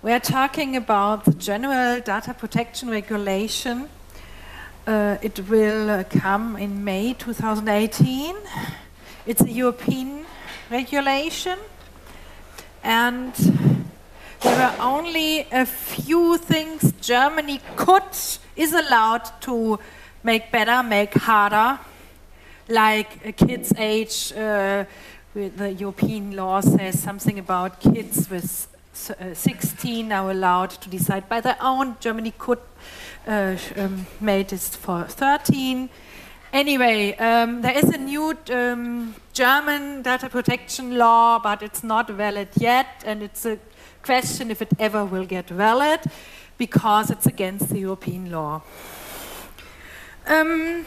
We are talking about the General Data Protection Regulation. Uh, it will uh, come in May 2018. It's a European regulation, and there are only a few things Germany could, is allowed to make better, make harder, like a kid's age. Uh, the European law says something about kids with uh, 16 are allowed to decide by their own. Germany could uh, um, made it for 13. Anyway, um, there is a new um, German data protection law, but it's not valid yet, and it's a question if it ever will get valid because it's against the European law. Um,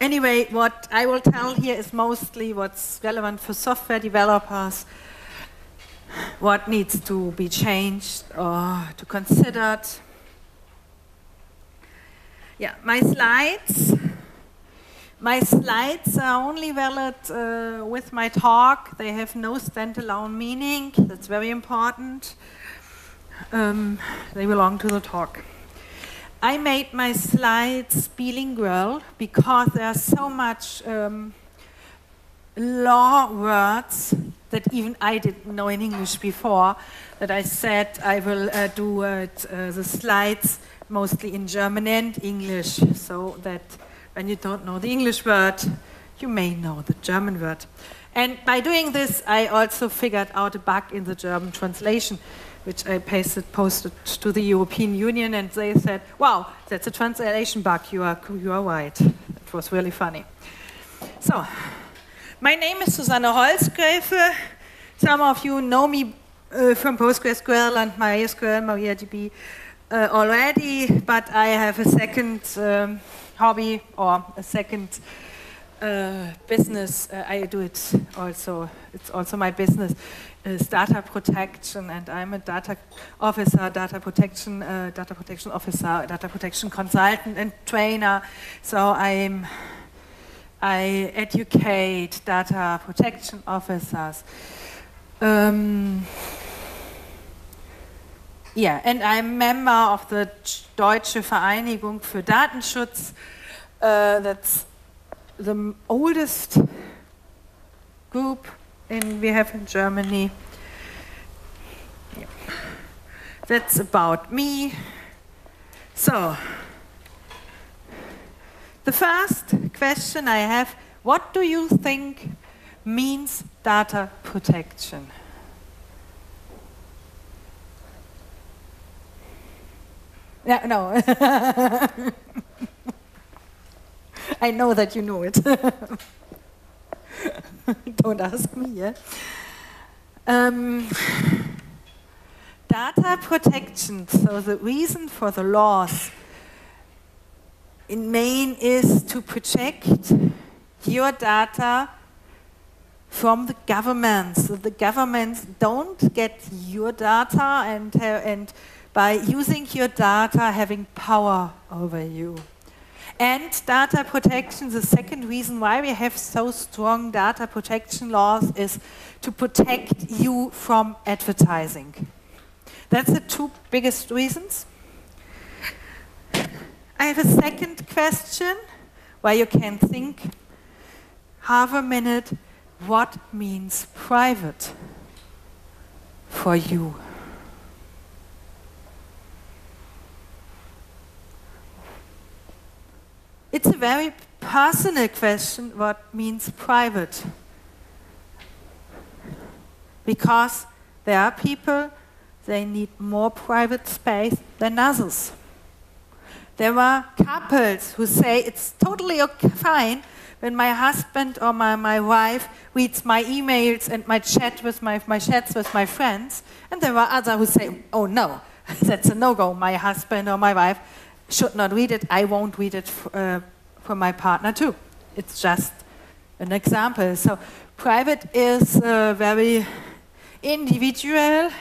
anyway, what I will tell here is mostly what's relevant for software developers, what needs to be changed or to considered. Yeah, my slides. My slides are only valid uh, with my talk. They have no standalone meaning. That's very important. Um, they belong to the talk. I made my slides bilingual because there are so much um, law words that even I didn't know in English before that I said I will uh, do uh, the slides mostly in German and English so that when you don't know the English word, you may know the German word. And by doing this, I also figured out a bug in the German translation, which I pasted, posted to the European Union, and they said, wow, that's a translation bug, you are, you are right. It was really funny. So, my name is Susanne Holzgraefe. Some of you know me uh, from PostgreSQL and MySQL, MariaDB uh, already, but I have a second um, hobby or a second uh, business. Uh, I do it also. It's also my business. Is data protection, and I'm a data officer, data protection, uh, data protection officer, data protection consultant and trainer. So I'm I educate data protection officers. Um, yeah, and I'm member of the Deutsche Vereinigung für Datenschutz. Uh, that's the oldest group in, we have in Germany. Yeah. That's about me. So, the first question I have, what do you think means data protection? Yeah, no. I know that you know it. Don't ask me, yeah? Um, data protection, so the reason for the laws in main is to protect your data from the governments. So the governments don't get your data and, and by using your data having power over you. And data protection, the second reason why we have so strong data protection laws is to protect you from advertising. That's the two biggest reasons. I have a second question where you can think half a minute what means private for you? It's a very personal question what means private. Because there are people, they need more private space than others. There are couples who say it's totally okay, fine when my husband or my, my wife reads my emails and my chat with my, my chats with my friends. And there are others who say, oh no, that's a no-go. My husband or my wife should not read it. I won't read it uh, for my partner too. It's just an example. So private is uh, very individual,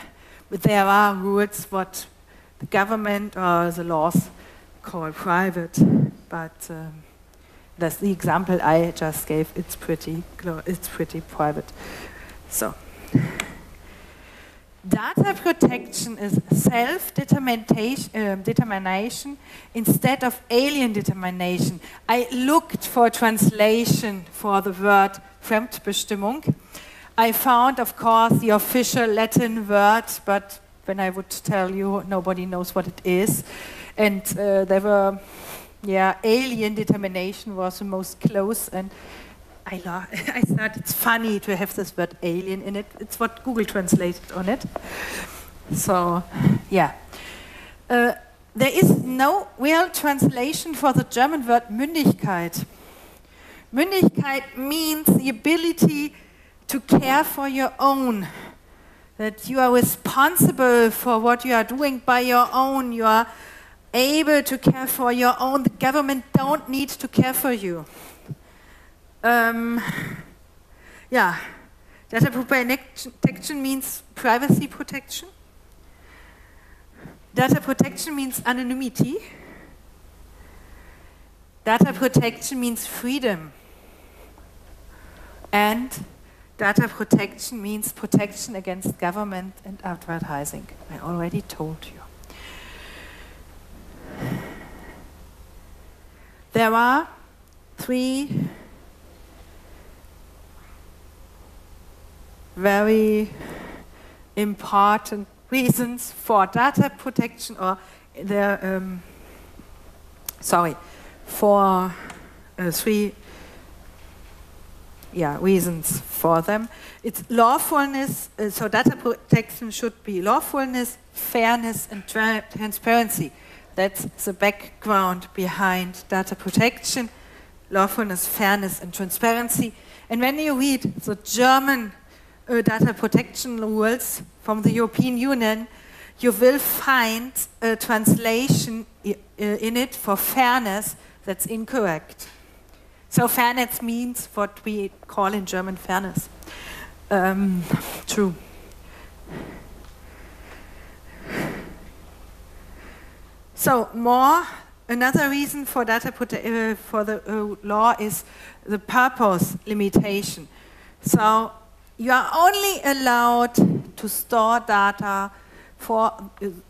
but there are rules what the government or the laws call private. But um, that's the example I just gave. It's pretty, it's pretty private. So Data protection is self-determination um, instead of alien determination. I looked for translation for the word Fremdbestimmung. I found, of course, the official Latin word, but when I would tell you, nobody knows what it is. And uh, there were, yeah, alien determination was the most close. And I, I thought it's funny to have this word alien in it. It's what Google translated on it. So, yeah. Uh, there is no real translation for the German word Mündigkeit. Mündigkeit means the ability to care for your own, that you are responsible for what you are doing by your own, you are able to care for your own. The government don't need to care for you. Um, yeah, data protection means privacy protection. Data protection means anonymity. Data protection means freedom. And data protection means protection against government and advertising. I already told you. There are three very important reasons for data protection or the um, sorry for uh, three yeah reasons for them. It's lawfulness uh, so data protection should be lawfulness fairness and tra transparency that's the background behind data protection lawfulness fairness and transparency and when you read the german uh, data protection rules from the European Union, you will find a translation uh, in it for fairness that's incorrect. So fairness means what we call in German fairness. Um, true. So more, another reason for data uh, for the uh, law is the purpose limitation. So you are only allowed to store data for,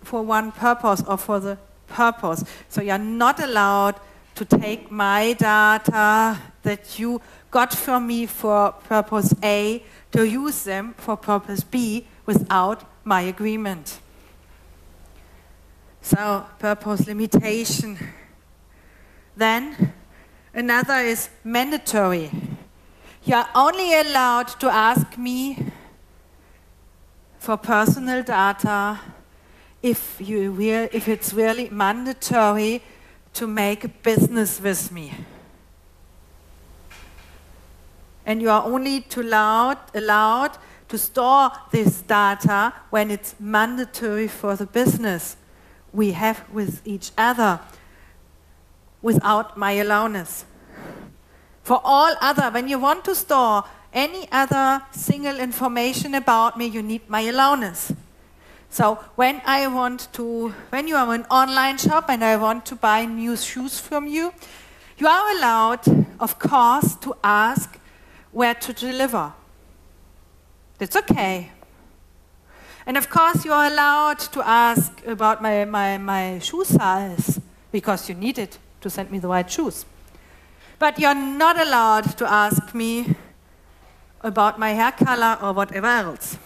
for one purpose or for the purpose. So you are not allowed to take my data that you got from me for purpose A to use them for purpose B without my agreement. So, purpose limitation. Then, another is mandatory. You are only allowed to ask me for personal data if, you if it's really mandatory to make a business with me. And you are only allowed, allowed to store this data when it's mandatory for the business we have with each other without my allowance. For all other, when you want to store any other single information about me, you need my allowance. So when I want to, when you are an online shop and I want to buy new shoes from you, you are allowed, of course, to ask where to deliver. That's okay. And of course, you are allowed to ask about my, my, my shoe size because you need it to send me the right shoes. But you're not allowed to ask me about my hair color or whatever else.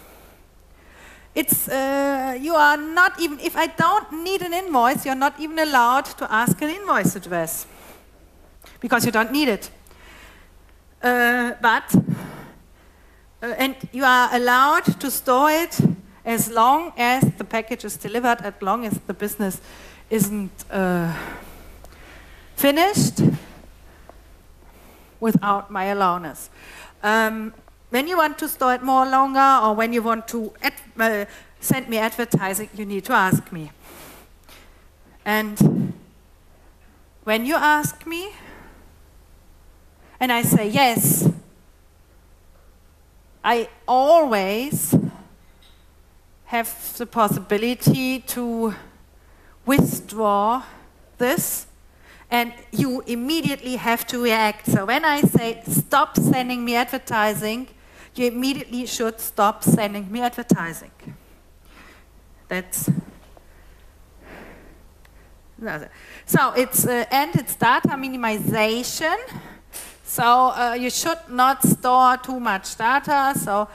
It's, uh, you are not even, if I don't need an invoice, you're not even allowed to ask an invoice address because you don't need it. Uh, but, uh, and you are allowed to store it as long as the package is delivered, as long as the business isn't uh, finished without my allowance. Um, when you want to store it more longer or when you want to uh, send me advertising, you need to ask me. And when you ask me, and I say yes, I always have the possibility to withdraw this and you immediately have to react. So when I say stop sending me advertising, you immediately should stop sending me advertising. That's so it's uh, and it's data minimization. So uh, you should not store too much data. So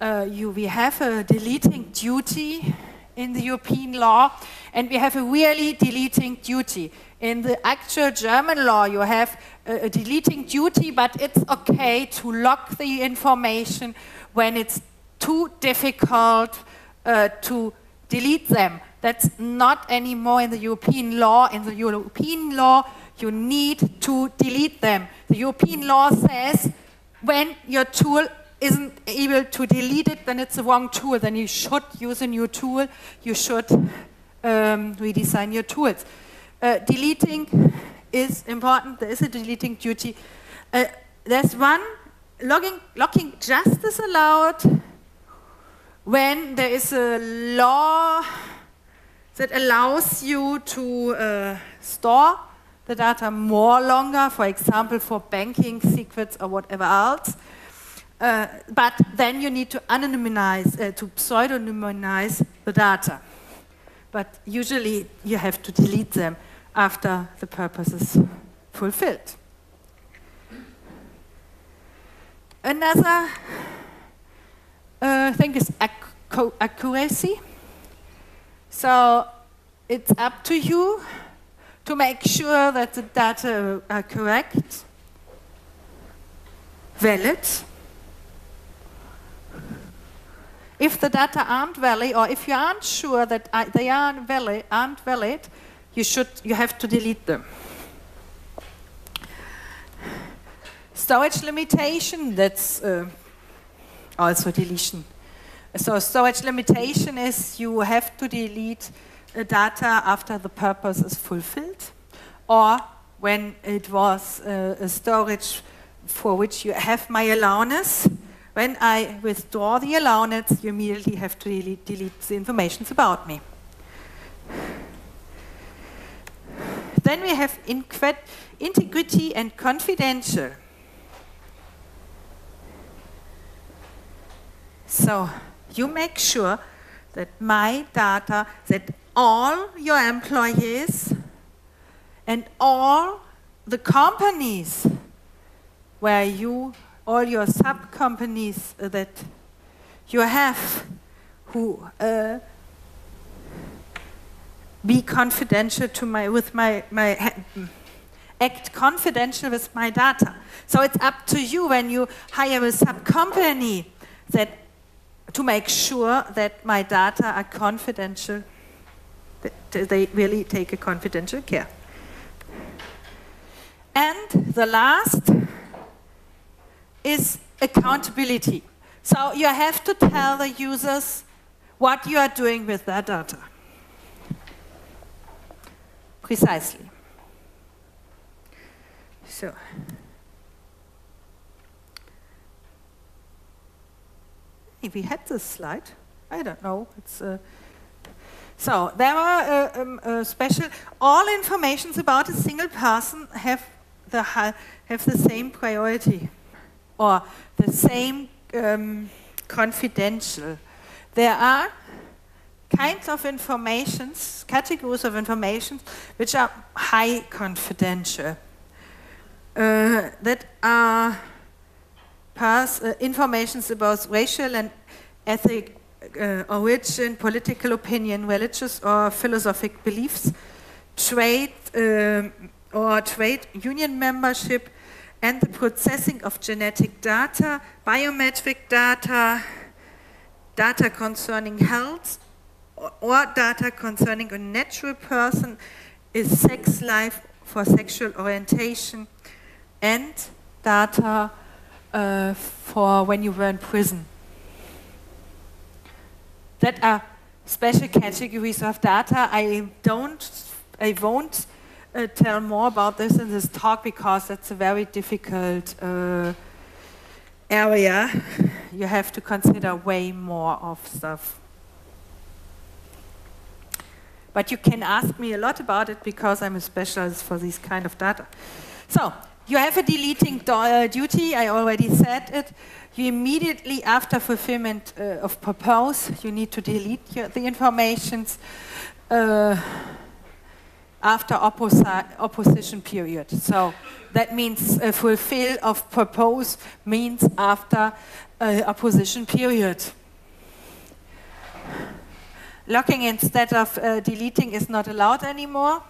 you, we have a deleting duty in the European law, and we have a really deleting duty. In the actual German law, you have a, a deleting duty, but it's okay to lock the information when it's too difficult uh, to delete them. That's not anymore in the European law. In the European law, you need to delete them. The European law says when your tool isn't able to delete it, then it's the wrong tool. Then you should use a new tool. You should um, redesign your tools. Uh, deleting is important. There is a deleting duty. Uh, there's one logging, locking just is allowed when there is a law that allows you to uh, store the data more longer, for example, for banking secrets or whatever else. Uh, but then you need to anonymize, uh, to pseudonymize the data. But usually you have to delete them after the purpose is fulfilled. Another uh, thing is ac accuracy. So it's up to you to make sure that the data are correct, valid. If the data aren't valid, or if you aren't sure that they aren't valid, aren't valid, you should you have to delete them. Storage limitation, that's uh, also deletion. So storage limitation is you have to delete data after the purpose is fulfilled or when it was uh, a storage for which you have my allowance. When I withdraw the allowance, you immediately have to delete, delete the information about me. Then we have integrity and confidential. So you make sure that my data, that all your employees and all the companies where you, all your sub companies that you have who uh, be confidential to my, with my, my, act confidential with my data. So it's up to you when you hire a sub company that to make sure that my data are confidential, that they really take a confidential care. And the last is accountability. So you have to tell the users what you are doing with their data. Precisely. So. If we had this slide, I don't know. It's uh, so there are uh, um, uh, special. All informations about a single person have the have the same priority, or the same um, confidential. There are kinds of informations, categories of information, which are high confidential. Uh, that are pass uh, informations about racial and ethnic uh, origin, political opinion, religious or philosophic beliefs, trade um, or trade union membership, and the processing of genetic data, biometric data, data concerning health, or, data concerning a natural person, is sex life for sexual orientation, and data uh, for when you were in prison. That are special categories of data. I don't, I won't uh, tell more about this in this talk because it's a very difficult uh, area. You have to consider way more of stuff. But you can ask me a lot about it because I'm a specialist for these kind of data. So, you have a deleting uh, duty, I already said it. You immediately, after fulfillment uh, of purpose, you need to delete your, the informations uh, after opposi opposition period. So that means uh, fulfill of purpose means after uh, opposition period. Locking instead of uh, deleting is not allowed anymore.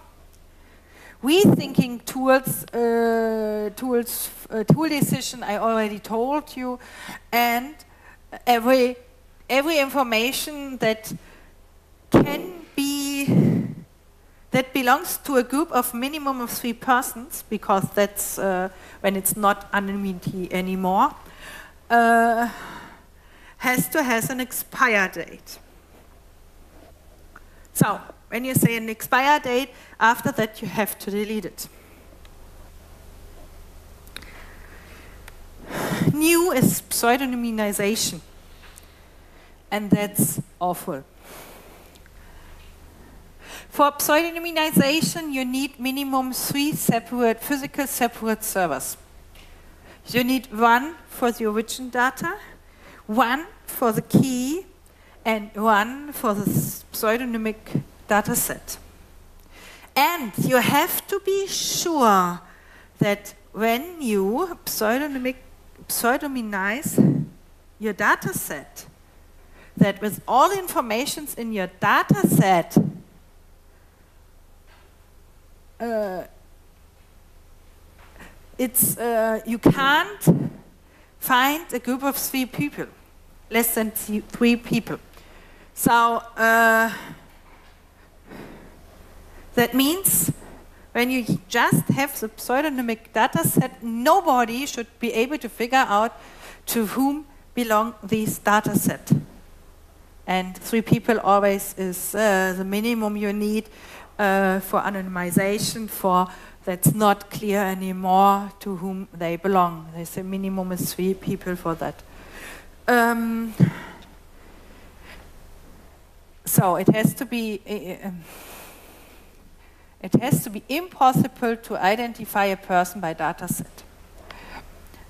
Rethinking tools, uh, tools, uh, tool decision. I already told you, and every every information that can that belongs to a group of minimum of three persons, because that's uh, when it's not anonymity anymore, uh, has to has an expire date. So, when you say an expire date, after that you have to delete it. New is pseudonymization, and that's awful. For pseudonymization, you need minimum three separate, physical separate servers. You need one for the origin data, one for the key, and one for the pseudonymic data set. And you have to be sure that when you pseudonymic, pseudonymize your data set, that with all informations in your data set, it's, uh, you can't find a group of three people, less than three people. So uh, that means when you just have the pseudonymic data set, nobody should be able to figure out to whom belong these data set. And three people always is uh, the minimum you need uh, for anonymization, for that's not clear anymore to whom they belong. There's a minimum of three people for that. Um, so it has to be uh, it has to be impossible to identify a person by dataset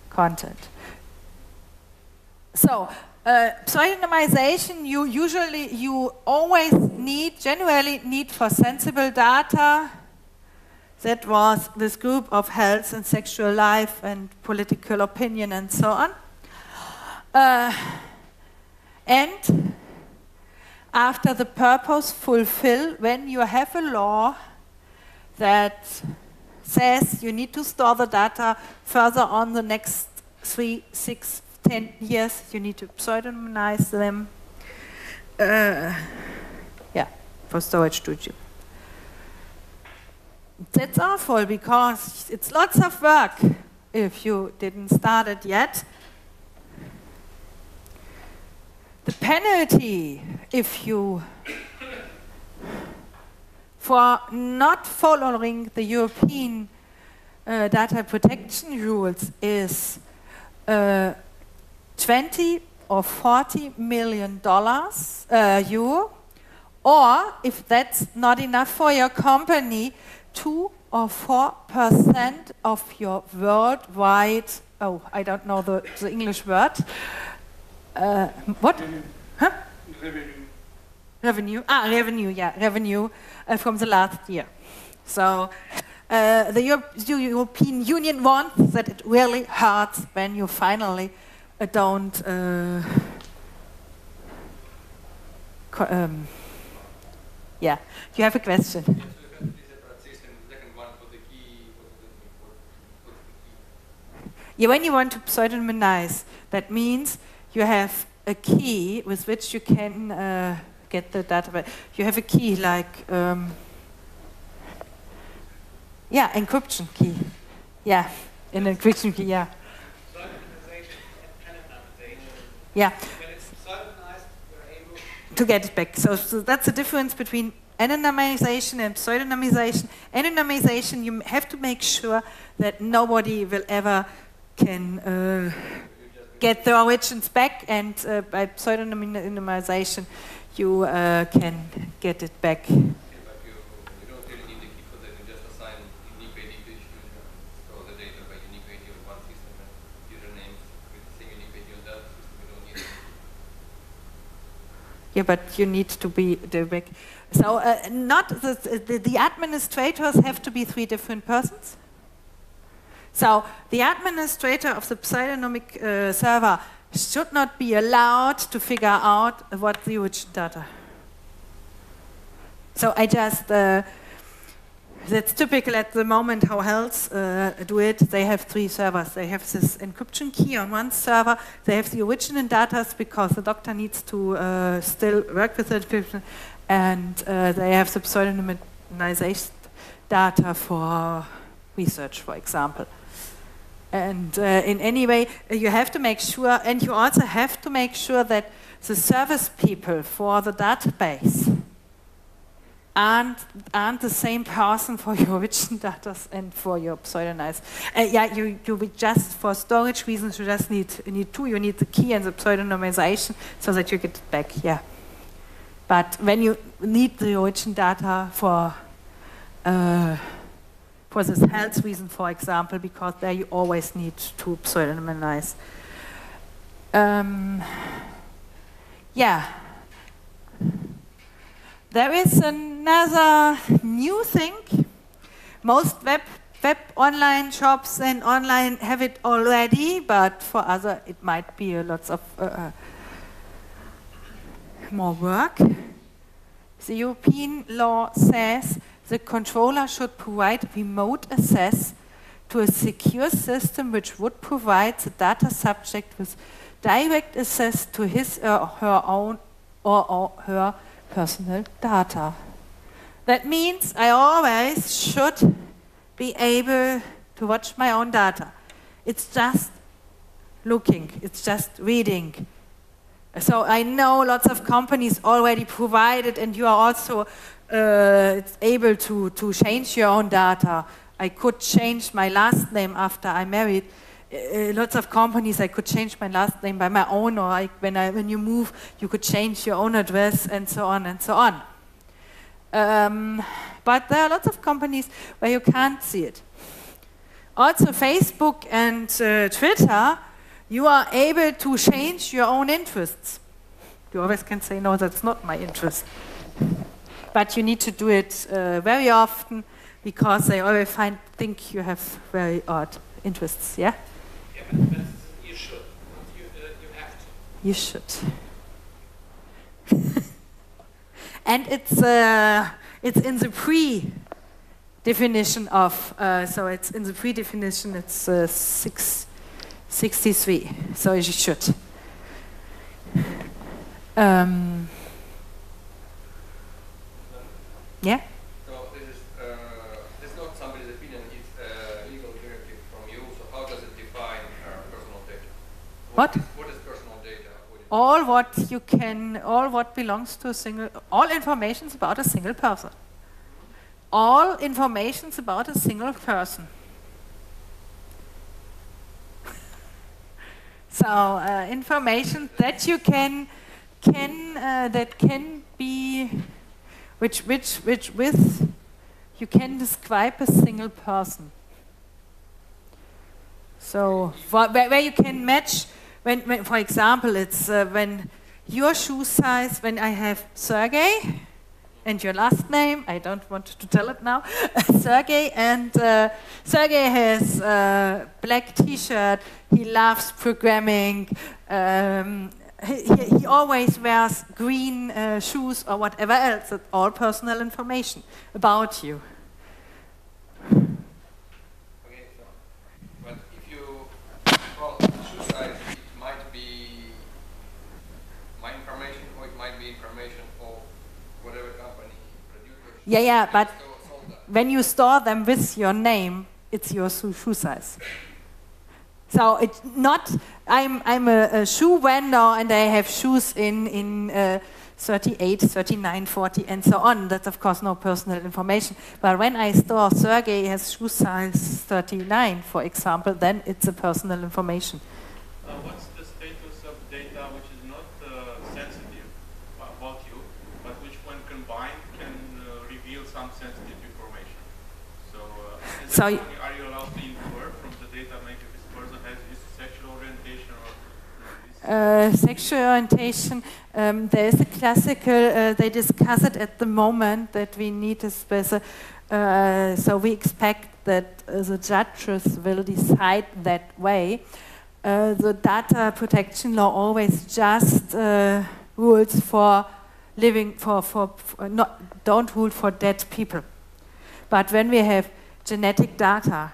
content. So uh, pseudonymization you usually you always need generally need for sensible data that was this group of health and sexual life and political opinion and so on. Uh, and after the purpose fulfill when you have a law that says you need to store the data further on the next three, six, ten years, you need to pseudonymize them. Uh, yeah, for storage studio. That's awful because it's lots of work if you didn't start it yet. The penalty if you for not following the European uh, data protection rules is uh, 20 or 40 million dollars uh, euro, or if that's not enough for your company, two or four percent of your worldwide. Oh, I don't know the, the English word. Uh, what? Huh? Revenue. Revenue. Ah, revenue. Yeah, revenue uh, from the last year. So. Uh, the Euro European Union wants that it really hurts when you finally uh, don't uh, um, yeah you have a question yeah when you want to pseudonymize that means you have a key with which you can uh, get the data. You have a key like, um, yeah, encryption key. Yeah, an encryption key, yeah. Yeah. To get it back. So, so that's the difference between anonymization and pseudonymization. Anonymization, you have to make sure that nobody will ever can uh, get the origins back, and uh, by pseudonymization, you uh, can get it back. Yeah, but you need to be the big. So uh, not the, the, the administrators have to be three different persons. So the administrator of the pseudonymic uh, server should not be allowed to figure out what the origin data. So I just, uh, that's typical at the moment how health uh, do it. They have three servers. They have this encryption key on one server. They have the original data because the doctor needs to uh, still work with the encryption. And uh, they have the pseudonymization data for research, for example. And uh, in any way, you have to make sure, and you also have to make sure that the service people for the database aren't, aren't the same person for your origin data and for your pseudonymized. Uh, yeah, you, you just, for storage reasons, you just need, need two. You need the key and the pseudonymization so that you get it back, yeah. But when you need the origin data for uh, for this health reason, for example, because there you always need to pseudonymize. Um, yeah. There is another new thing. Most web, web online shops and online have it already, but for other it might be a lots of uh, uh more work. The European law says the controller should provide remote access to a secure system which would provide the data subject with direct access to his or her own or, or her personal data. That means I always should be able to watch my own data. It's just looking, it's just reading. So I know lots of companies already provided, and you are also uh, able to, to change your own data. I could change my last name after I married. Uh, lots of companies, I could change my last name by my own, or I, when, I, when you move, you could change your own address, and so on and so on. Um, but there are lots of companies where you can't see it. Also, Facebook and uh, Twitter, you are able to change your own interests. You always can say, no, that's not my interest but you need to do it uh, very often because they always find think you have very odd interests. Yeah. You should. You, uh, you have to. You should. and it's uh, it's in the pre definition of uh, so it's in the pre definition it's uh, six, 63 so you should um, yeah? So this is, uh, this is not somebody's opinion, it's a legal directive from you, so how does it define uh, personal data? What? What is, personal data? All what you can, all what belongs to a single, all informations about a single person. All informations about a single person. so uh, information that you can, can uh, that can be which, which, which with you can describe a single person. So where, where you can match, when, when for example, it's uh, when your shoe size, when I have Sergey, and your last name, I don't want to tell it now, Sergey, and uh, Sergey has a black t-shirt, he loves programming, um, he, he, always wears green uh, shoes or whatever else. All personal information about you. Okay, so, but if you well, shoe size, it might be my information, or it might be information for whatever company produces. Yeah, yeah, but when you store them with your name, it's your shoe size. So it's not, I'm, I'm a, a, shoe vendor and I have shoes in, in uh, 38, 39, 40 and so on. That's of course no personal information. But when I store Sergey has shoe size 39, for example, then it's a personal information. Uh, what's the status of data which is not uh, sensitive about you, but which when combined can uh, reveal some sensitive information? So, uh, so uh, sexual orientation, um, there is a classical, uh, they discuss it at the moment that we need a special, uh, so we expect that uh, the judges will decide that way. Uh, the data protection law always just uh, rules for living, for, for, for not, don't rule for dead people. But when we have genetic data,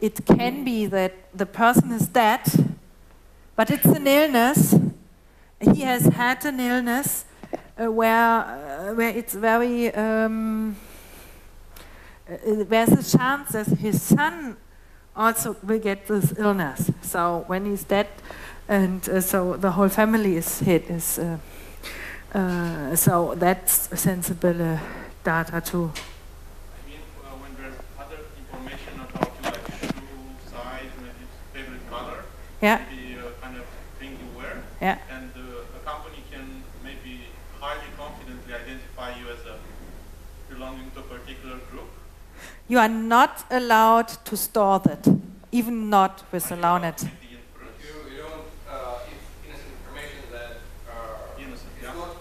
it can be that the person is dead, but it's an illness. He has had an illness uh, where, uh, where it's very, um, uh, there's a chance that his son also will get this illness. So when he's dead, and uh, so the whole family is hit, is, uh, so that's sensible uh, data too. I mean, uh, when there's other information about you, like shoe size, maybe favorite color, Yeah, maybe uh, kind of thing you wear, yeah. and uh, a company can maybe highly confidently identify you as a belonging to a particular group. You are not allowed to store that, even not with the LoudNet. With the inference. You, you don't, uh, it's innocent information that, uh, Innocent, it's yeah. not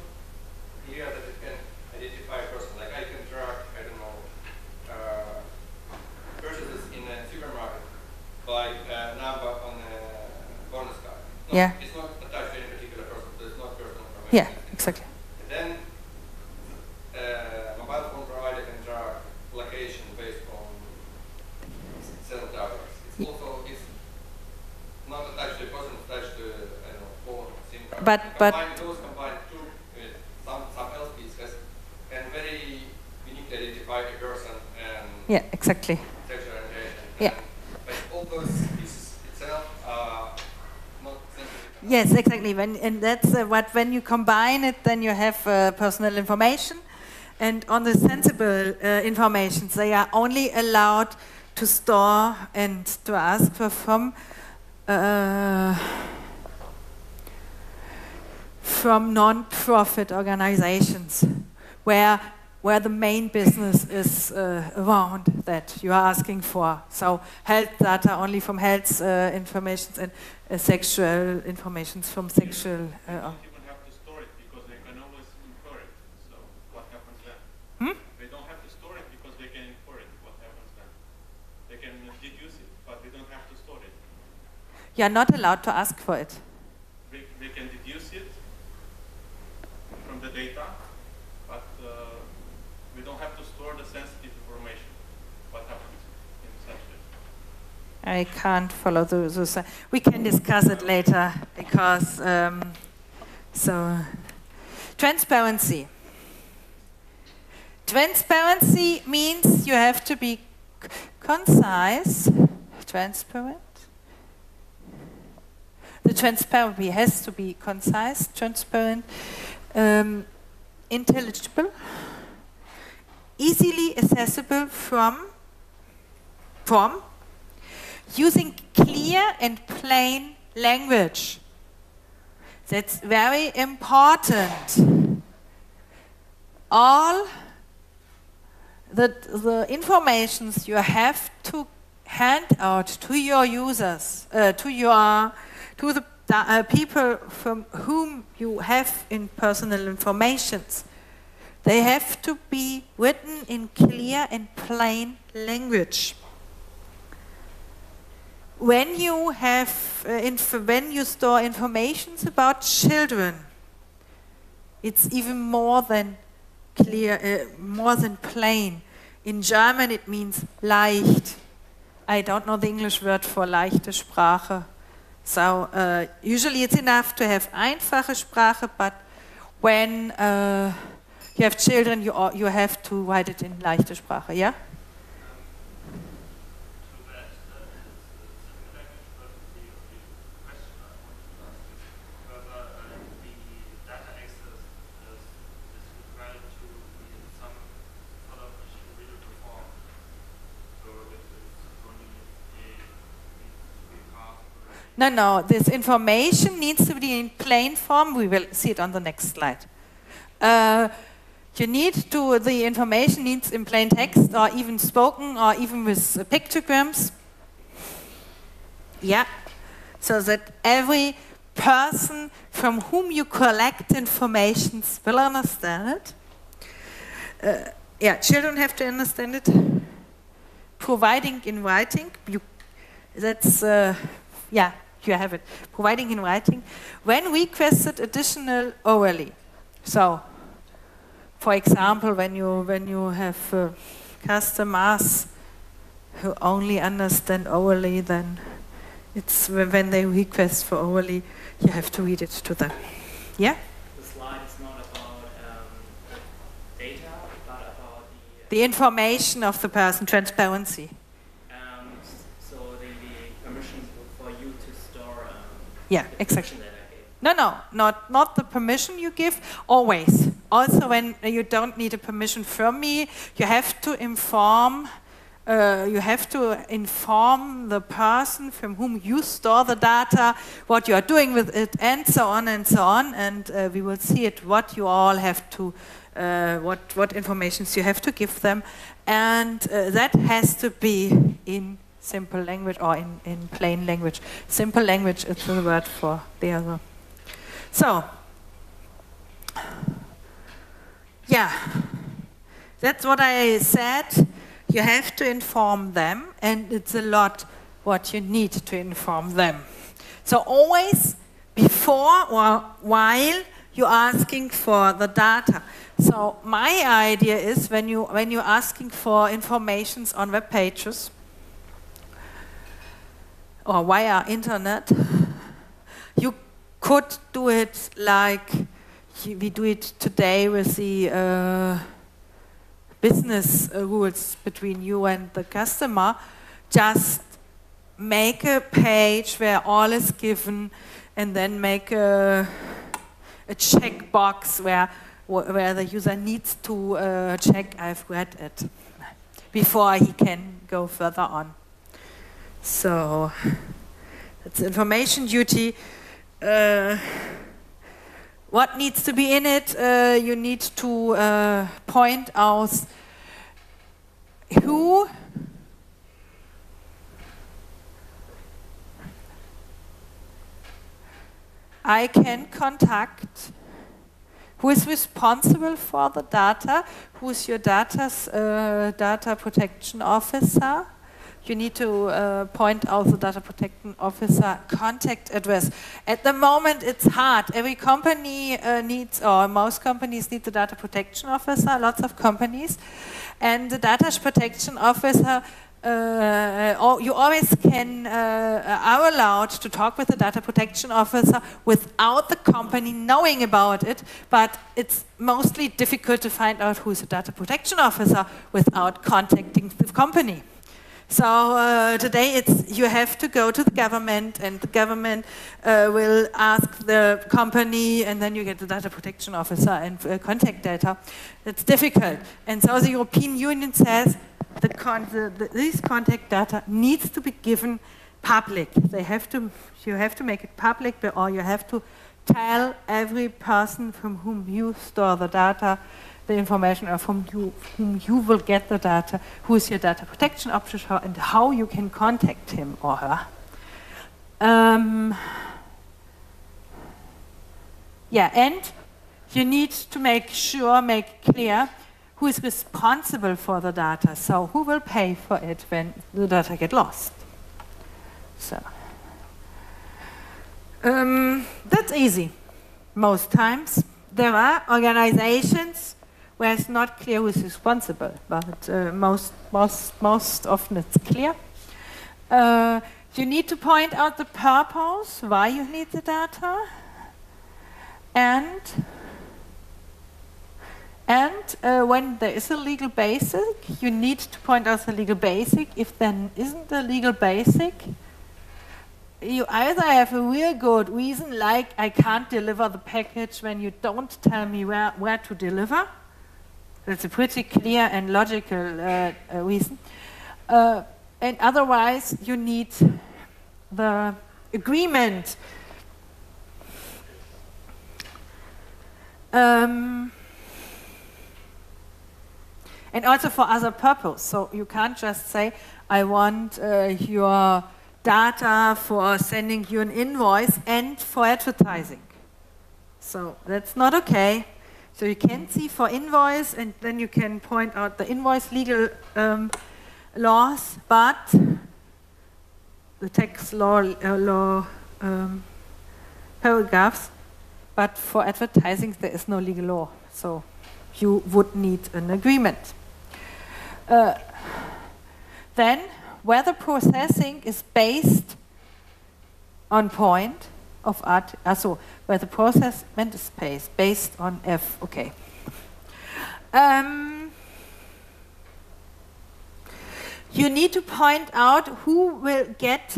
clear that it can identify a person. Like I can track, I don't know, uh, purchases in a supermarket by a number on a bonus card. No, Yeah. It's not attached to any particular person, so it's not personal information. Yeah, exactly. And then, uh, mobile phone provider can track location based on cell towers. It's also, it's not attached to a person, it's attached to, I don't know, phone, SIM card. But- And but- combine those combined two with some, some else pieces can very uniquely identify a person and Yeah, exactly. sexual orientation. Yeah. And- But all those pieces itself are not sensitive. enough. Yes, exactly. When, and that's uh, what when you combine it, then you have uh, personal information. And on the sensible uh, information, they are only allowed to store and to ask for from uh, from non-profit organizations, where where the main business is uh, around that you are asking for. So health data only from health uh, information and uh, sexual information from sexual. They Uh, don't even have to store it because they can always infer it. So what happens then? Hmm? They don't have to store it because they can infer it. What happens then? They can deduce it, but they don't have to store it. you are not allowed to ask for it. They, they can deduce it from the data, but uh, we don't have to store the sensitive information. What happens in such a I can't follow those. uh, we can discuss it later because um, so transparency. Transparency means you have to be concise, transparent. The transparency has to be concise, transparent, um, intelligible, easily accessible from from using clear and plain language. That's very important. All the, the informations you have to hand out to your users, uh, to your to the uh, people from whom you have in personal informations, they have to be written in clear and plain language when you have uh, when you store informations about children it's even more than clear uh, more than plain. In german it means leicht. I don't know the english word for leichte sprache. So uh, usually it's enough to have einfache sprache but when uh, you have children you, you have to write it in leichte sprache yeah to that, uh, it's a similar language, but the, the question I want to ask is whether uh, the data access is, is required to be in some sort of readable form. So if it's only a needs to be passed already. No, no, this information needs to be in plain form. We will see it on the next slide. Uh, you need to, the information needs in plain text or even spoken or even with uh, pictograms. Yeah, so that every person from whom you collect information will understand it. Uh, yeah, children have to understand it. Providing in writing, you, that's, uh, yeah, you have it. Providing in writing. When requested additional orally. So, for example, when you, when you have uh, customers who only understand orally, then it's when they request for orally, you have to read it to them. Yeah? The slide is not about um, data, but about the, The information of the person, transparency. um, s- so the, the permissions for you to store um, Yeah, exactly. No, no, not, not the permission you give, always. Also, when you don't need a permission from me, you have to inform. Uh, you have to inform the person from whom you store the data, what you are doing with it, and so on and so on. And uh, we will see it. What you all have to, uh, what what informations you have to give them, and uh, that has to be in simple language or in, in plain language. Simple language is the word for the other. So, yeah, that's what I said. You have to inform them, and it's a lot what you need to inform them. So, always before or while you're asking for the data. So, my idea is when, you, when you're asking for informations on web pages or via internet, you could do it like we do it today with the uh, business uh, rules between you and the customer. Just make a page where all is given, and then make a, a checkbox where where the user needs to uh, check I've read it before he can go further on. So it's information duty. Uh, what needs to be in it? Uh, you need to uh, point out who I can contact, who is responsible for the data, who is your data's, uh, data protection officer. You need to uh, point out the data protection officer contact address. At the moment, it's hard. Every company uh, needs, or most companies need the data protection officer, lots of companies. And the data protection officer uh, you always can uh, are allowed to talk with the data protection officer without the company knowing about it, but it's mostly difficult to find out who's the data protection officer without contacting the company. So uh, today it's you have to go to the government, and the government uh, will ask the company, and then you get the data protection officer and uh, contact data. It's difficult, and so the European Union says the con- the, these contact data needs to be given public. They have to you have to make it public, or you have to tell every person from whom you store the data the information or from you, whom you will get the data, who is your data protection officer, and how you can contact him or her. Um, yeah, and you need to make sure, make clear who is responsible for the data. So who will pay for it when the data get lost? So um, that's easy. Most times there are organizations where it's not clear who is responsible, but uh, most, most, most often it's clear. Uh, you need to point out the purpose, why you need the data, and and uh, when there is a legal basic, you need to point out the legal basic. If there isn't a legal basic, you either have a real good reason, like I can't deliver the package when you don't tell me where, where to deliver. That's a pretty clear and logical uh, uh, reason. Uh, and otherwise, you need the agreement. Um, and also for other purpose. So you can't just say, I want uh, your data for sending you an invoice and for advertising. So that's not okay. So you can see for invoice, and then you can point out the invoice legal um, laws, but the tax law, uh, law um, paragraphs. But for advertising, there is no legal law, so you would need an agreement. Uh, then, whether processing is based on point of art, also where the processment is space based on F, okay. Um, you need to point out who will get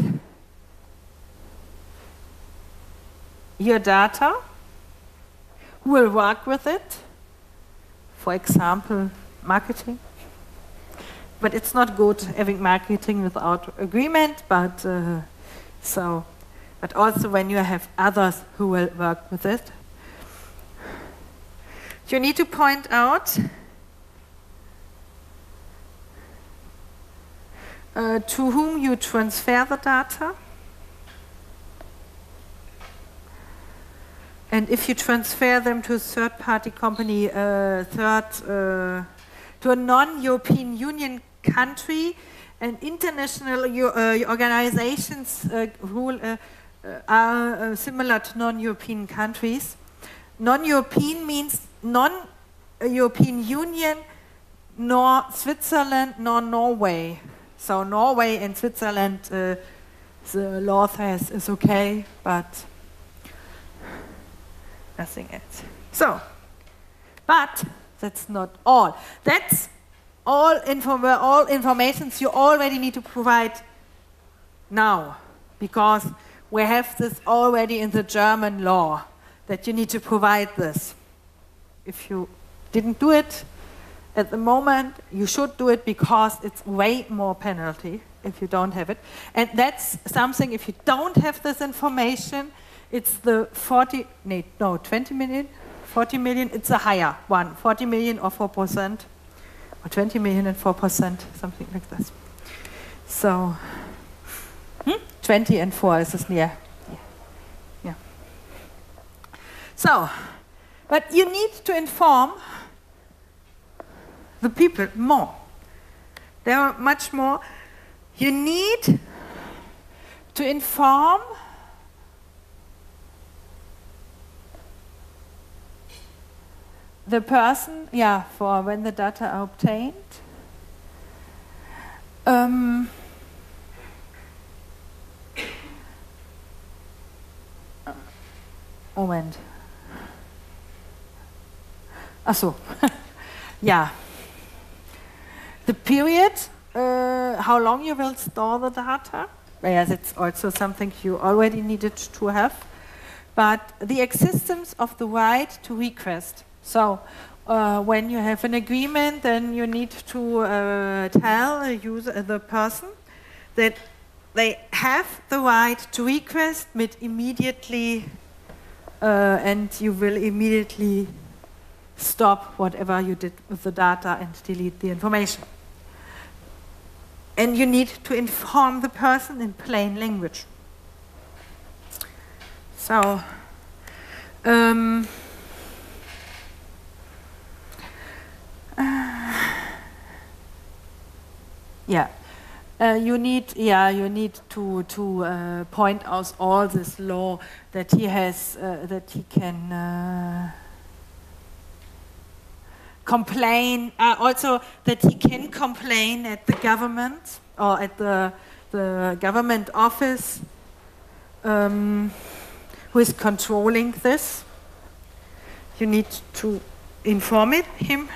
your data, who will work with it, for example, marketing. But it's not good having marketing without agreement, but uh, so, but also when you have others who will work with it. You need to point out uh, to whom you transfer the data. And if you transfer them to a third party company, uh, third, uh, to a non European Union country, and international uh, organizations rule uh, are similar to non European countries. Non European means non European Union, nor Switzerland, nor Norway. So Norway and Switzerland, uh, the law says is okay, but nothing else. So, but that's not all. That's all, inform all informations you already need to provide now, because we have this already in the German law that you need to provide this. If you didn't do it, at the moment, you should do it because it's way more penalty if you don't have it. And that's something, if you don't have this information, it's the 40, no, 20 million, 40 million, it's a higher one, 40 million or 4%, or 20 million and 4%, something like this. So, hmm? 20 and 4 is this near. Yeah. yeah. So, but you need to inform the people more. There are much more. You need to inform the person, yeah, for when the data are obtained. Um, Moment. Ach so. ja the period, uh, how long you will store the data. Yes, it's also something you already needed to have. But the existence of the right to request. So uh, when you have an agreement, then you need to uh, tell the, user, the person that they have the right to request it immediately, uh, and you will immediately stop whatever you did with the data and delete the information. And you need to inform the person in plain language. So, um, uh, yeah. Uh, you need, yeah, you need to to uh, point out all this law that he has, uh, that he can uh, complain, uh, also that he can complain at the government or at the, the government office um, who is controlling this. You need to inform it, him.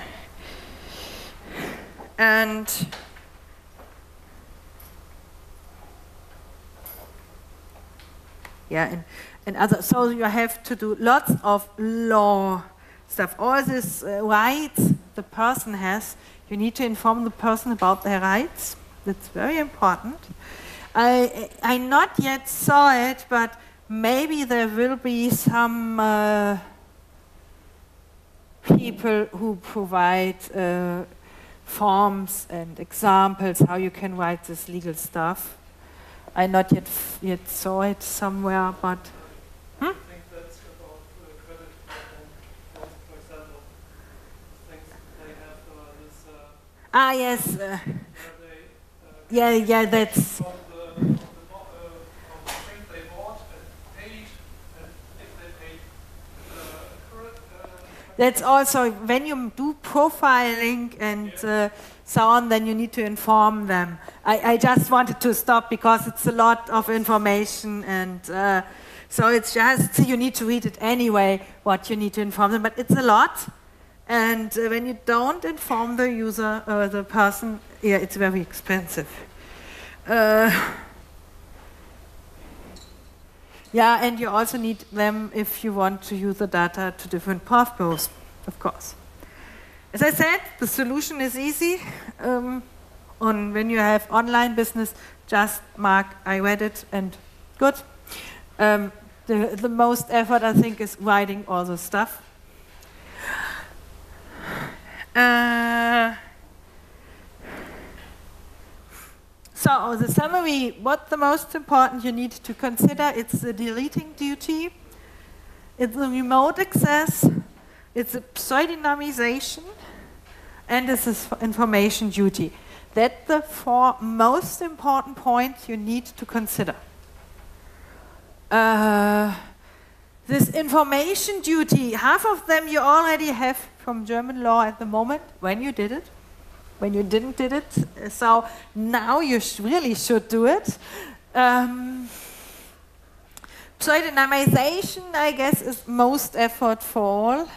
And yeah, and, and other, so you have to do lots of law stuff. All these uh, rights the person has, you need to inform the person about their rights. That's very important. I, I not yet saw it, but maybe there will be some uh, people who provide uh, forms and examples how you can write this legal stuff. I not yet yet saw it somewhere, but uh, ah yes, uh, yeah yeah that's from the, from the, bo- uh, from the things they bought and paid, and if they paid uh, correct, uh, that's also when you do profiling and uh, so on, then you need to inform them. I, I just wanted to stop because it's a lot of information and. Uh, so it's just you need to read it anyway. What you need to inform them, but it's a lot. And uh, when you don't inform the user, uh, the person, yeah, it's very expensive. Yeah, and you also need them if you want to use the data to different purposes, of course. As I said, the solution is easy. Um, on when you have online business, just mark I read it and good. Um, the, the most effort, I think, is writing all the stuff. Uh, so the summary, what the most important you need to consider, it's the deleting duty, it's the remote access, it's the pseudonymization, and it's the information duty. That's the four most important points you need to consider. Uh, this information duty, half of them you already have from German law at the moment when you did it, when you didn't did it. So now you sh- really should do it. Um, pseudonymization, I guess, is most effort for all.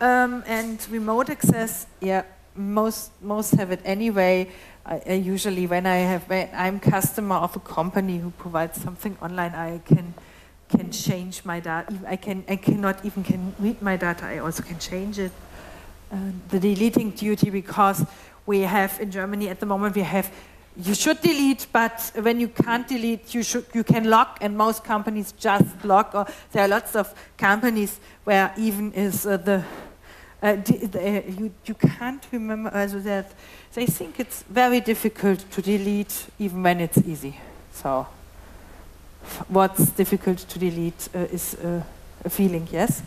Um, and remote access, yeah, most most have it anyway. I, I usually, when I have, when I'm customer of a company who provides something online, I can can change my data. I can I cannot even can read my data. I also can change it. Uh, the deleting duty because we have in Germany at the moment we have you should delete, but when you can't delete, you should you can lock, and most companies just lock. Or there are lots of companies where even is uh, the uh, the, uh, you you can't remember also that they think it's very difficult to delete even when it's easy. So what's difficult to delete uh, is a feeling, yes.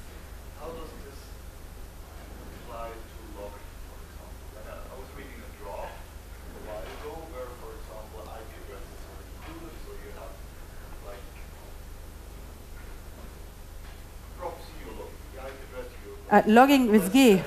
How does this apply to logging, for example? Like I, I was reading a draft a while ago where, for example, IP addresses are included, so you have like proxy you're logging, the IP address you're Uh, logging with G. Yes, so like that you have IP addresses, you can see private username, you can see what somebody bought, it's going into the logging out environment, it's going to Splunk, receive whatever. What happens to that kind of, does it apply to this data as well? Because there will be possible to be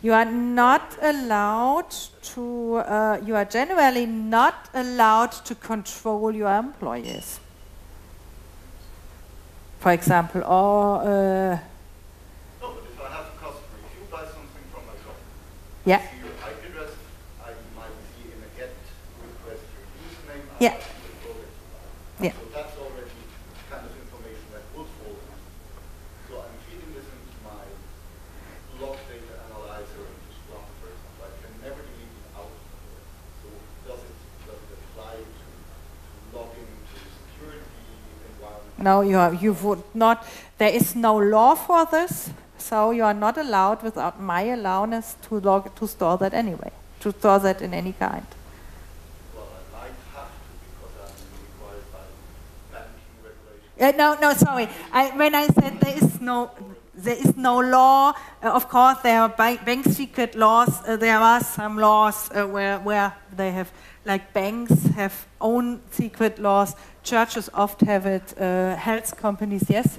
You are not allowed to, uh, you are generally not allowed to control your employees. For example, or, uh, No, but if I have a customer, if you buy something from my shop, yeah, see your IP address, I might see in a get request your username, Yeah. might see a product you buy. Yeah. So that's already kind of information that would fall into. So I'm feeding this into my log data analyzer into Splunk, for example. I can never delete it out of there. So does it, does it apply to, to logging to the security environment? No, you, are, you would not, there is no law for this, so you are not allowed without my allowance to, log, to store that anyway, to store that in any kind. Well, I might have to because I'm required by banking regulations. Uh, no, no, sorry. I, when I said there is no, there is no law. Uh, of course, there are bank, bank secret laws. Uh, there are some laws uh, where where they have, like banks have own secret laws. Churches oft have it. Uh, health companies, yes.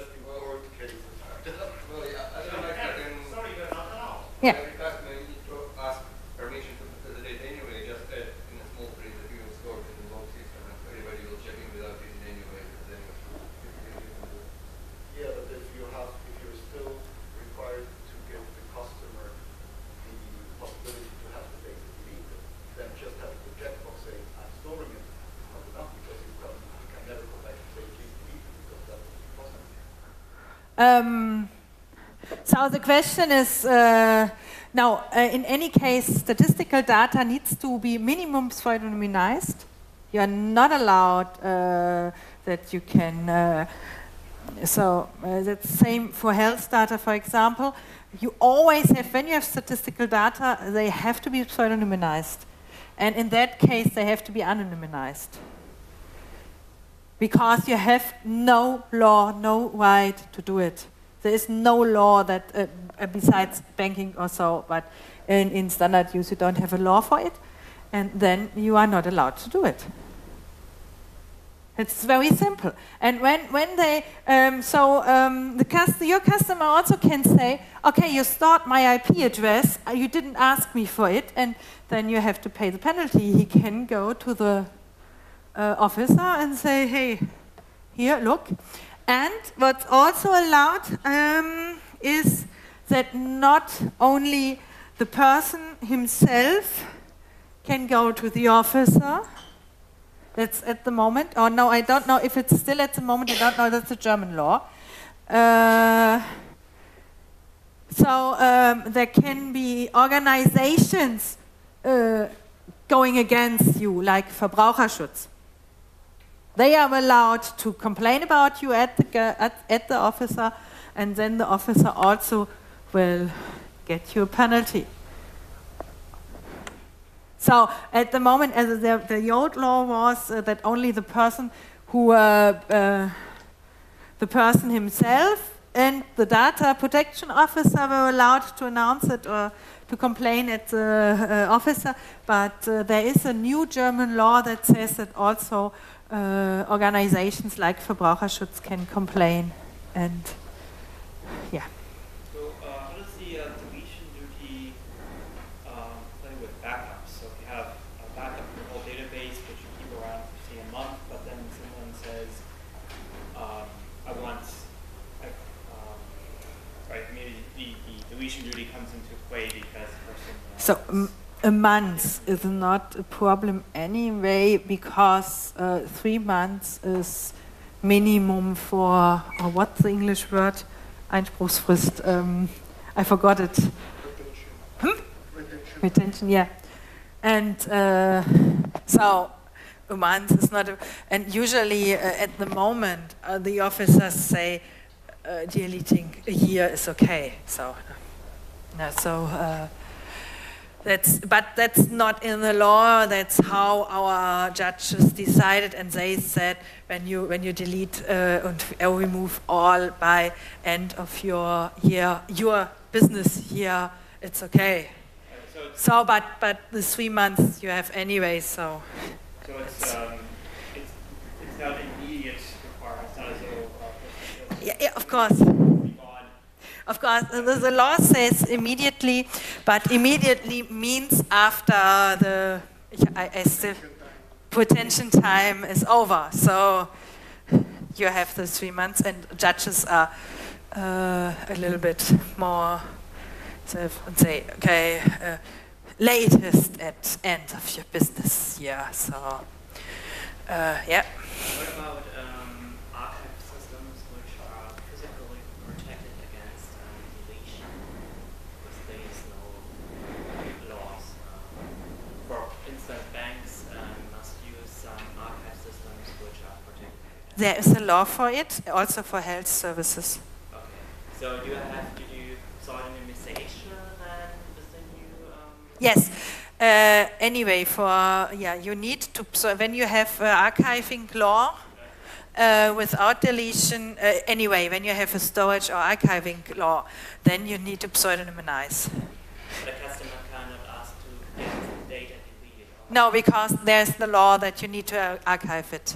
yeah. every customer you need to ask permission to put the data anyway, just add in a small print that you install it in the log system and everybody will check in without it in anyway. Then you can do it. Yeah, but if you have, if you're still required to give the customer the possibility to have the data deleted, then just having the checkbox saying, I'm storing it, is not enough because you can, you can never go back and say, please delete it because that would be possible. Um, so the question is, uh, now, uh, in any case, statistical data needs to be minimum pseudonymized. You are not allowed uh, that you can, uh, so uh, that's same for health data, for example. You always have, when you have statistical data, they have to be pseudonymized. And in that case, they have to be anonymized because you have no law, no right to do it. There is no law that, uh, uh, besides banking or so, but in, in standard use, you don't have a law for it, and then you are not allowed to do it. It's very simple. And when, when they, um, so um, the cust- your customer also can say, okay, you stored my IP address, uh, you didn't ask me for it, and then you have to pay the penalty. He can go to the uh, officer and say, hey, here, look. And what's also allowed um, is that not only the person himself can go to the officer, that's at the moment, or no, I don't know if it's still at the moment, I don't know, that's a German law. Uh, so um, there can be organizations uh, going against you, like Verbraucherschutz. They are allowed to complain about you at the, at, at the officer, and then the officer also will get you a penalty. So at the moment, as the, the old law was uh, that only the person who, uh, uh, the person himself and the data protection officer were allowed to announce it or to complain at the uh, officer. But uh, there is a new German law that says that also uh, organizations like Verbraucherschutz can complain. And yeah. So, uh, how does the uh, deletion duty um, play with backups? So, if you have a backup of your whole database, which you keep around for say a month, but then someone says, um, "I want," like, um, right? Maybe the, the deletion duty comes into play because the person. uh, So a month is not a problem anyway because uh, three months is minimum for or what's the English word? Einspruchsfrist. Um, I forgot it. Hmm? Retention, yeah. And uh, so a month is not, a, and usually uh, at the moment uh, the officers say uh, deleting a year is okay. So, no, so. That's, but that's not in the law. That's how our judges decided, and they said when you when you delete uh, and remove all by end of your year, your business year, it's okay. so it's, So, but but the three months you have anyway. So so it's, um, it's, it's not immediate requirement. It's not as though uh, yeah, yeah of course. Of course, the, law says immediately, but immediately means after the I, I still, potential time is over. So you have the three months, and judges are uh, a little bit more and say, okay, uh, latest at end of your business year. So uh, yeah. What about um, archive systems which are physically protected against um, deletion? Because there is no laws. Um, for instance, banks um, must use some archive systems which are protected. against- There is a law for it, also for health services. Okay. So do you have to do pseudonymization then with the new? Um, Yes. Uh, anyway, for yeah, you need to. So when you have uh, archiving law, uh, without deletion. Uh, anyway, when you have a storage or archiving law, then you need to pseudonymize. The customer cannot ask to get data deleted. No, because there's the law that you need to uh, archive it.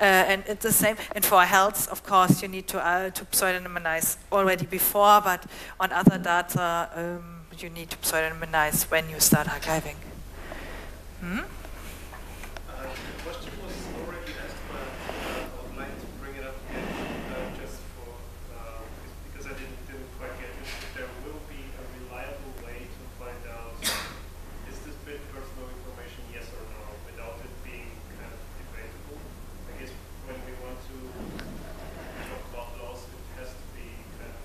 Uh, and it's the same. And for health, of course, you need to, uh, to pseudonymize already before, but on other data, um, you need to pseudonymize when you start archiving. Hmm? Uh, The question was already asked, but uh, I would like to bring it up again, uh, just for, uh, because I didn't, didn't quite get it. If there will be a reliable way to find out, is this bit personal information, yes or no, without it being kind of debatable? I guess when we want to talk about laws, it has to be kind of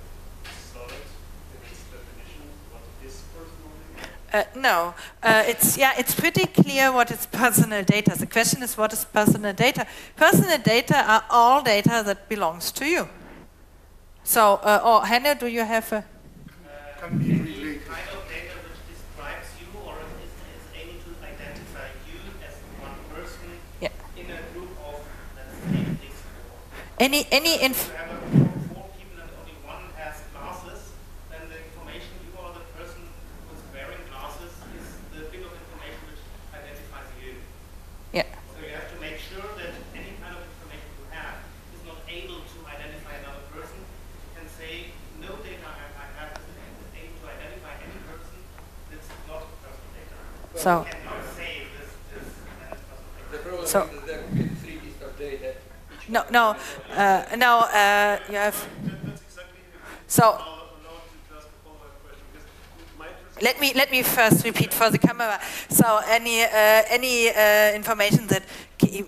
solid in its definition, what is personal data. Uh, no, uh, it's yeah, it's pretty clear what is personal data. The question is, what is personal data? Personal data are all data that belongs to you. So, uh, oh, Hannah, do you have a? Can be Any kind of data which describes you or is, is to identify you as one person Yeah. in a group of, let's say. Any any inf- If you have a group of four people and only one has glasses, then the information you are the person who's wearing glasses is the bit of information which identifies you. Yeah. So you have to make sure that any kind of information you have is not able to identify another person. You can say, no data I I have is able to identify any person that's not personal data. So, You cannot say this, this, that is personal data. The problem So- is that there could be three pieces of data. each no, no, uh, no. Uh, you have. So let me let me first repeat for the camera. So any uh, any uh, information that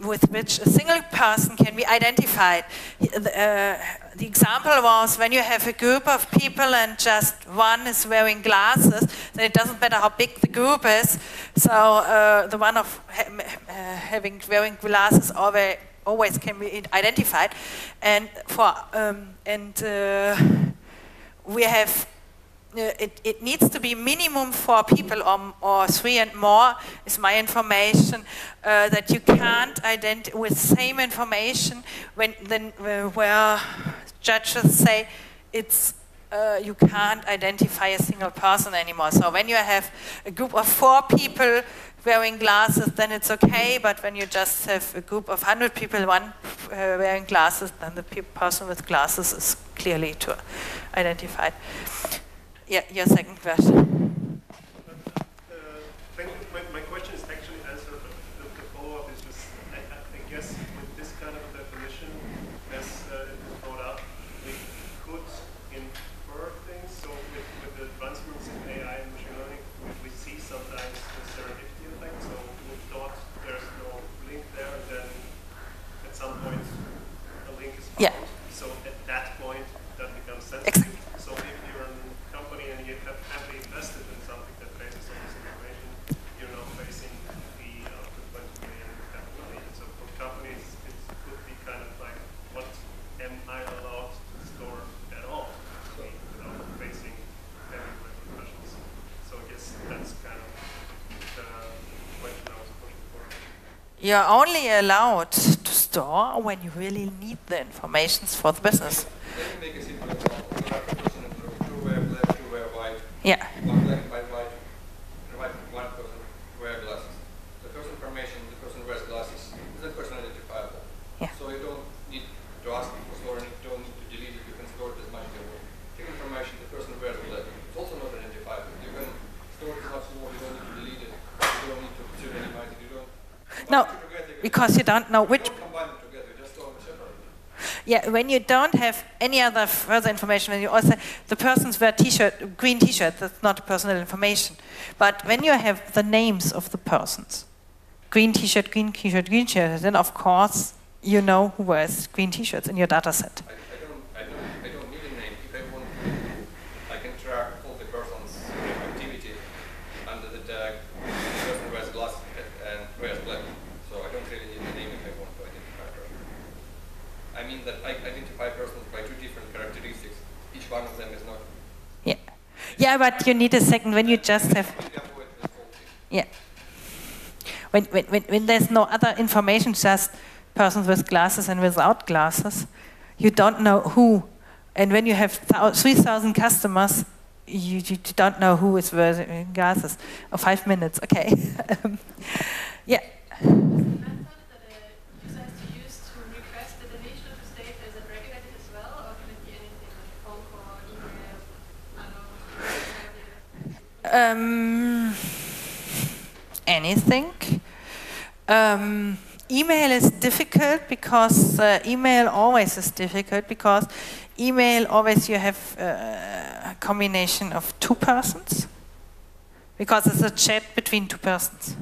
with which a single person can be identified. Uh, the example was when you have a group of people and just one is wearing glasses, then it doesn't matter how big the group is. So uh, the one of ha- uh, having wearing glasses always always can be identified, and for um, and. Uh, we have uh, it, it needs to be minimum four people or, or three and more is my information uh, that you can't identify with same information when then uh, where judges say it's uh, you can't identify a single person anymore. So when you have a group of four people wearing glasses, then it's okay. But when you just have a group of hundred people, one uh, wearing glasses, then the pe- person with glasses is clearly to identified. Yeah, your second question. Uh, Thank you. My, my question is actually answered, but the, the follow-up is just, I, I I guess with this kind of a definition, as uh, it was brought up, we could infer things. So with, with the advancements in AI and machine learning, we, we see sometimes the serendipity effect. So we thought there's no link there, and then at some point a link is found. Yeah. So at that point, that becomes sensitive. Exactly. So if you're a company and you have heavily invested in something that bases on this information, you're now facing the up to 20 million capital. So for companies, it could be kind of like, what am I allowed to store at all without facing heavy repercussions? So I guess that's kind of the question I was pushing for. You're only allowed store when you really need the information for the business. Let me make a simple example. You have a person in blue, two wear black, two wear white, Yeah. one black, white, white, and white, one person wear glasses. The first information, the person wears glasses, is that person identifiable? Yeah. So you don't need to ask for storing it, you don't need to delete it, you can store it as much as you want. Take information, the person wears black, it's also not identifiable. You can store it as much as you want, you don't need to delete it, you don't need to pseudonymize it, you don't. No, combine it together, you because you don't know which. don't combine them together, you just store them separately. Yeah, when you don't have any other further information, when you also the person's wear t-shirt, green t-shirt, that's not personal information. But when you have the names of the persons, green t-shirt, green t-shirt, green t-shirt, then of course you know who wears green t-shirts in your data set. I, I don't, I don't, I don't need a name. If I want, I can track all the person's activity under the tag. The person wears glasses and wears black, so I don't really need a name if I want to identify a person. I mean that I identify persons by two different characteristics. Each one of them is not. Yeah, yeah, but you need a second when you just have yeah. When, when, when, there's no other information, just persons with glasses and without glasses. You don't know who. And when you have 3,000 customers, you, you don't know who is wearing glasses. Oh, five minutes, okay. Um, yeah. method that a user has to use to request the deletion of his data, is it regulated as well, or can it be anything like phone call, email, I don't know, Um, anything. Um, email is difficult because uh, email always is difficult because email always you have uh, a combination of two persons because it's a chat between two persons.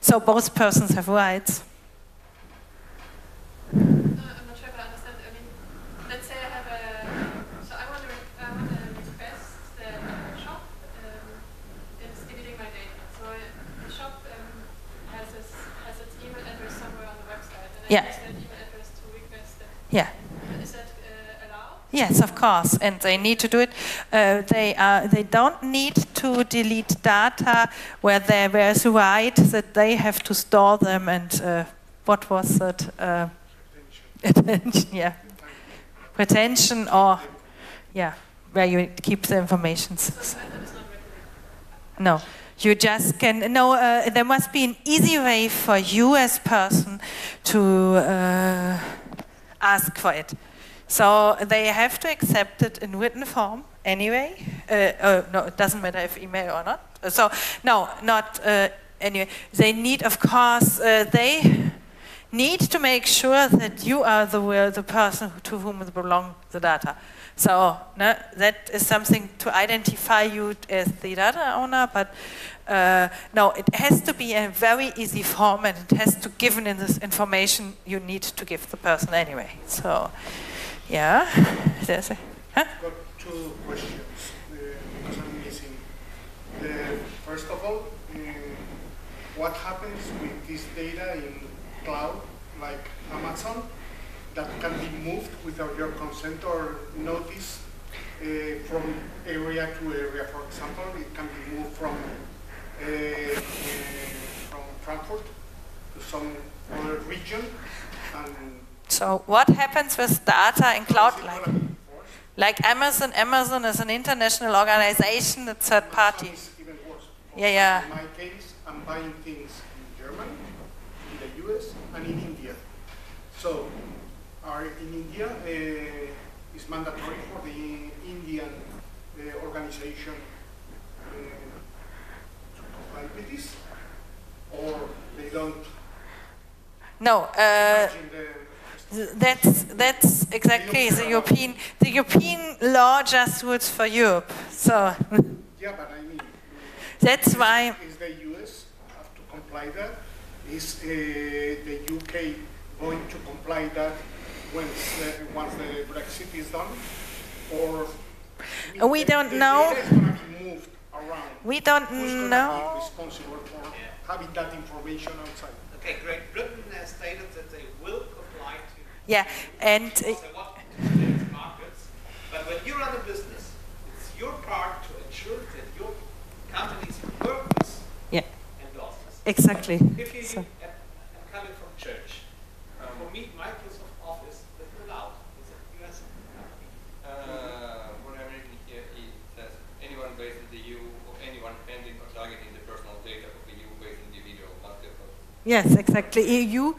So both persons have rights. Uh, I'm not sure if I understand. I mean, let's say I have a, so I want to, I want to request that a shop um, is deleting my data. So I, the shop um, has its, has its email address somewhere on the website, and I Yeah. use that email address to request that. Yeah. Is that uh, allowed? Yes, of course, and they need to do it. Uh, they are. They don't need to delete data where there was a right that they have to store them. And uh, what was it? Uh, attention. Yeah, retention or yeah, where you keep the information. So the method is not regulated. No, you just can. No, uh, there must be an easy way for you as person to uh, ask for it. So they have to accept it in written form anyway. Uh, uh, no, it doesn't matter if email or not. Uh, So no, not uh, anyway. They need, of course, they need to make sure that you are the the person to whom belong the data. So no, that is something to identify you as the data owner, but uh, no, it has to be a very easy form, and it has to give in this information you need to give the person anyway. So, yeah, there's a, huh? got two questions uh, because I'm missing. The, first of all, uh, what happens with this data in cloud, like Amazon, that can be moved without your consent or notice uh, from area to area? For example, it can be moved from uh, uh, from Frankfurt to some other region, and So, what happens with data in cloud? Like, gonna be enforced? like Amazon, Amazon is an international organization, a third party. Is even worse. Yeah, yeah. In my case, I'm buying things in Germany, in the US, and in India. So, are in India, uh, it's mandatory for the Indian uh, organization uh, to comply with this, or they don't No, uh, That's that's exactly the European the European law just rules for Europe. So Yeah, but I mean, that's is, why is the US have to comply that? Is uh, the UK going to comply that once the, once the Brexit is done, or We the- don't the know. data is going to be moved around. we don't Who's going be know. responsible for having that information outside? Okay, Great Britain has stated that they will comply to Yeah, and uh, they want to protect markets. But when you run a business, it's your part to ensure that your company's purpose yeah, endorses. exactly. If you, So- I'm I'm coming from church. For me, Microsoft Office isn't allowed. It's a US company. Uh, what I'm reading here is that anyone based in the EU or anyone handling or targeting the personal data of a EU-based individual must have a Yes, exactly. EU.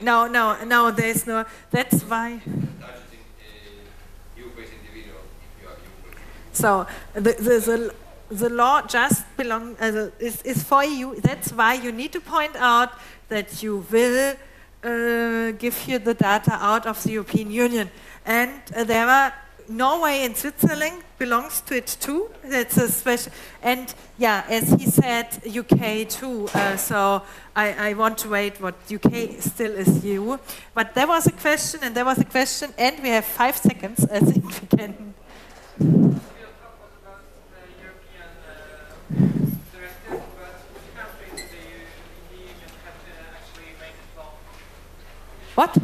No, no, no. There's no. That's why. So the the the, the law just belong uh, is is for you. That's why you need to point out that you will uh, give you the data out of the European Union, and uh, there are. Norway and Switzerland belongs to it too. That's a special, and yeah, as he said, UK too. Uh, so I, I want to wait. What UK still is EU, but there was a question, and there was a question, and we have five seconds. I think we can. Your talk was about the European uh, directive, but which countries in the, U- in the Union have uh, actually made it law? What? The-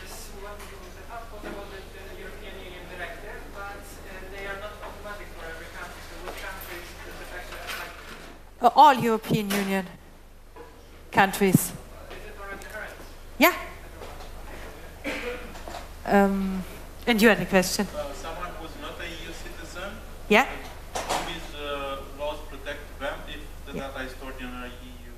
This one, the talk was about the, the European Union directive, but uh, they are not automatic for every country. So what countries does it actually apply to? Uh, all European Union countries. Is it already current? Yeah. Um, and you had a question. Uh, someone who's not a EU citizen, Yeah. do uh, laws protect them if the Yeah. data is stored in a EU?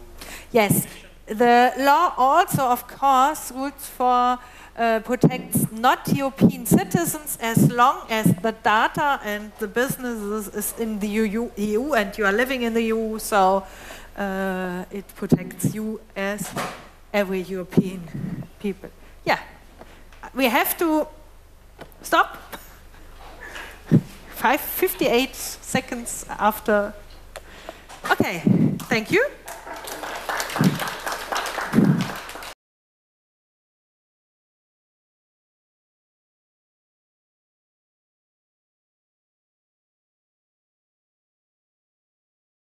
Yes, the law also, of course, rules for uh, protects not European citizens as long as the data and the businesses is in the EU, EU and you are living in the EU, so uh, it protects you as every European people. Yeah, we have to stop. Five, 58 seconds after. Okay, thank you.